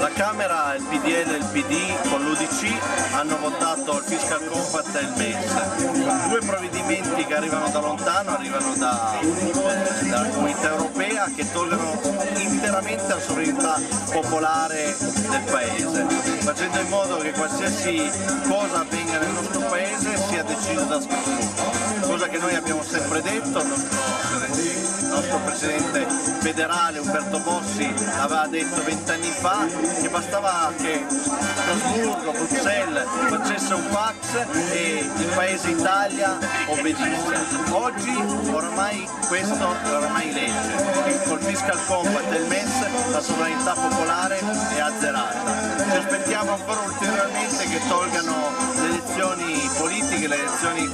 Alla Camera il PDL e il PD con l'UDC hanno votato il Fiscal Compact e il MES, due provvedimenti che arrivano da lontano, arrivano da, eh, dalla comunità europea che tolgono interamente la sovranità popolare del Paese, facendo in modo che qualsiasi cosa avvenga nel nostro Paese sia deciso da Strasburgo, cosa che noi abbiamo sempre detto, il nostro, il nostro Presidente federale Umberto Bossi aveva detto vent'anni fa che bastava che Strasburgo, Bruxelles facesse un fax e il Paese Italia obbedisse. Oggi oramai questo è oramai legge, col Fiscal Compact del MES la sovranità popolare è azzerata. Ci aspettiamo ancora ulteriormente che tolgano le elezioni politiche, le elezioni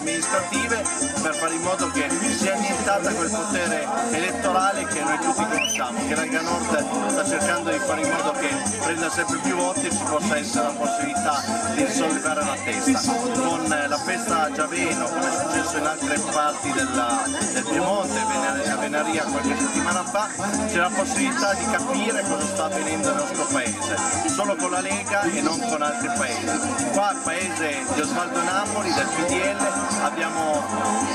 amministrative per fare in modo che sia annientata quel potere elettorale che noi tutti conosciamo, che la Lega Nord sta cercando di fare in modo che prenda sempre più voti e ci possa essere la possibilità di risollevare la testa. Con la festa Giaveno, come è successo in altre parti della, del Piemonte, a Venaria qualche settimana fa, c'è la possibilità di capire cosa sta avvenendo nel nostro paese, solo con la Lega e non con altri paesi. Qua al paese di Osvaldo Napoli, del PDL, abbiamo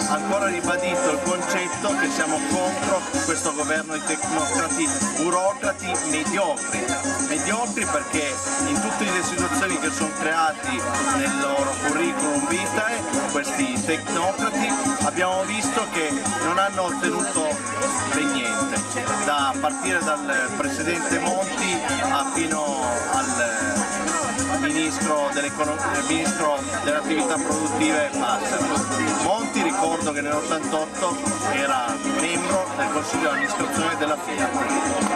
ancora ribadito il concetto che siamo contro questo governo di tecnocrati burocrati mediocri, mediocri perché in tutte le situazioni che sono creati nel loro curriculum vitae, questi tecnocrati, abbiamo visto che non hanno ottenuto niente, da partire dal Presidente Monti fino al Ministro delle, ministro delle attività produttive Passero. Monti ricordo che nell'88 era membro del Consiglio di amministrazione della Fiat.